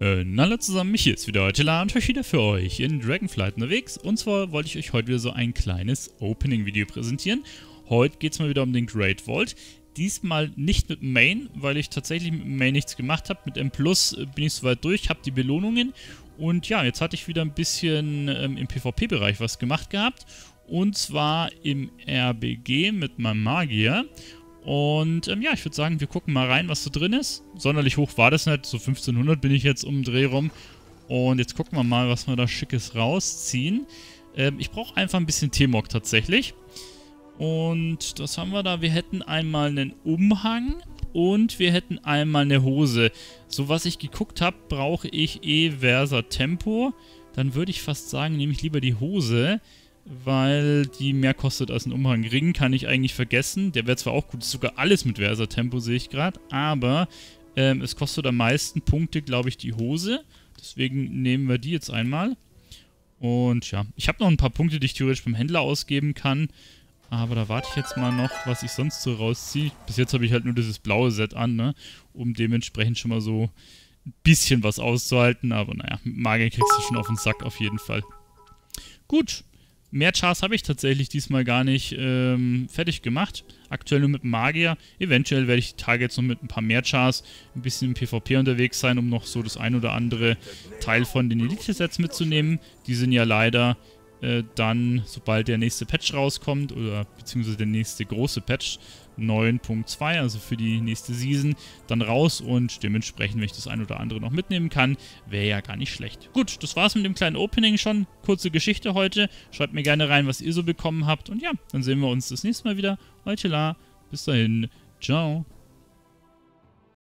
Äh, hallo zusammen, mich hier ist wieder Attila und euch wieder für euch in Dragonflight unterwegs. Und zwar wollte ich euch heute wieder so ein kleines Opening-Video präsentieren. Heute geht es mal wieder um den Great Vault. Diesmal nicht mit Main, weil ich tatsächlich mit Main nichts gemacht habe. Mit M Plus äh, bin ich soweit durch, habe die Belohnungen. Und ja, jetzt hatte ich wieder ein bisschen ähm, im PvP-Bereich was gemacht gehabt. Und zwar im RBG mit meinem Magier. Und ähm, ja, ich würde sagen, wir gucken mal rein, was so drin ist. Sonderlich hoch war das nicht, so 1500 bin ich jetzt um den Dreh rum. Und jetzt gucken wir mal, was wir da Schickes rausziehen. Ähm, ich brauche einfach ein bisschen T-Mog tatsächlich. Und was haben wir da? Wir hätten einmal einen Umhang und wir hätten einmal eine Hose. So was ich geguckt habe, brauche ich eh Versa Tempo. Dann würde ich fast sagen, nehme ich lieber die Hose weil die mehr kostet als ein Umhang. Ring kann ich eigentlich vergessen. Der wäre zwar auch gut, ist sogar alles mit Versa-Tempo, sehe ich gerade, aber ähm, es kostet am meisten Punkte, glaube ich, die Hose. Deswegen nehmen wir die jetzt einmal. Und ja, ich habe noch ein paar Punkte, die ich theoretisch beim Händler ausgeben kann. Aber da warte ich jetzt mal noch, was ich sonst so rausziehe. Bis jetzt habe ich halt nur dieses blaue Set an, ne? Um dementsprechend schon mal so ein bisschen was auszuhalten. Aber naja, mit Magier kriegst du schon auf den Sack auf jeden Fall. Gut, Mehr Chars habe ich tatsächlich diesmal gar nicht ähm, fertig gemacht. Aktuell nur mit Magier. Eventuell werde ich die Tage jetzt noch mit ein paar mehr Chars ein bisschen im PvP unterwegs sein, um noch so das ein oder andere Teil von den Elite-Sets mitzunehmen. Die sind ja leider äh, dann, sobald der nächste Patch rauskommt, oder beziehungsweise der nächste große Patch, 9.2, also für die nächste Season, dann raus und dementsprechend, wenn ich das ein oder andere noch mitnehmen kann, wäre ja gar nicht schlecht. Gut, das war's mit dem kleinen Opening schon. Kurze Geschichte heute. Schreibt mir gerne rein, was ihr so bekommen habt und ja, dann sehen wir uns das nächste Mal wieder. Heute la. Bis dahin. Ciao.